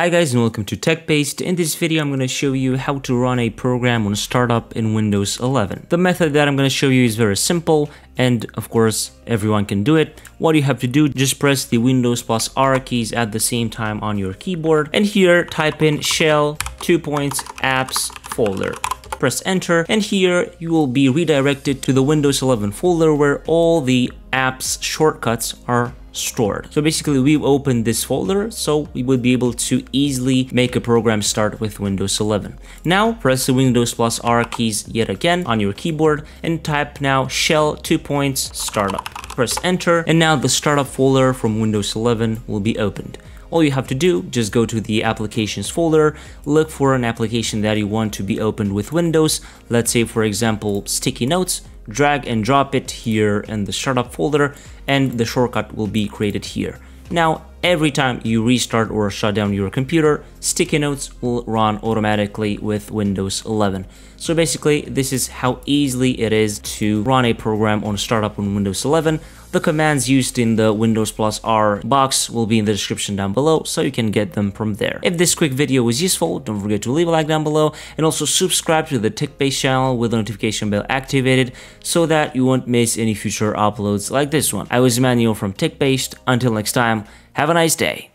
Hi guys and welcome to TechBased. In this video I'm going to show you how to run a program on startup in Windows 11. The method that I'm going to show you is very simple and of course everyone can do it. What you have to do just press the Windows plus R keys at the same time on your keyboard and here type in shell two points apps folder press enter and here you will be redirected to the Windows 11 folder where all the apps shortcuts are stored. So basically we've opened this folder so we would be able to easily make a program start with Windows 11. Now press the Windows plus R keys yet again on your keyboard and type now shell two points startup. Press enter and now the startup folder from Windows 11 will be opened all you have to do, just go to the applications folder, look for an application that you want to be opened with Windows, let's say for example sticky notes, drag and drop it here in the startup folder and the shortcut will be created here. Now every time you restart or shut down your computer, sticky notes will run automatically with Windows 11. So basically this is how easily it is to run a program on startup on Windows 11 the commands used in the Windows Plus R box will be in the description down below, so you can get them from there. If this quick video was useful, don't forget to leave a like down below, and also subscribe to the TechBased channel with the notification bell activated, so that you won't miss any future uploads like this one. I was Emmanuel from TechBased, until next time, have a nice day.